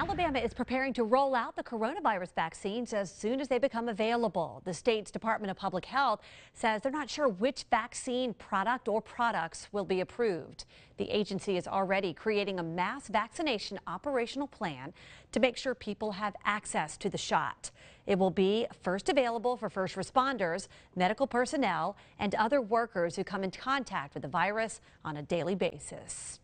Alabama is preparing to roll out the coronavirus vaccines as soon as they become available. The state's Department of Public Health says they're not sure which vaccine product or products will be approved. The agency is already creating a mass vaccination operational plan to make sure people have access to the shot. It will be first available for first responders, medical personnel, and other workers who come in contact with the virus on a daily basis.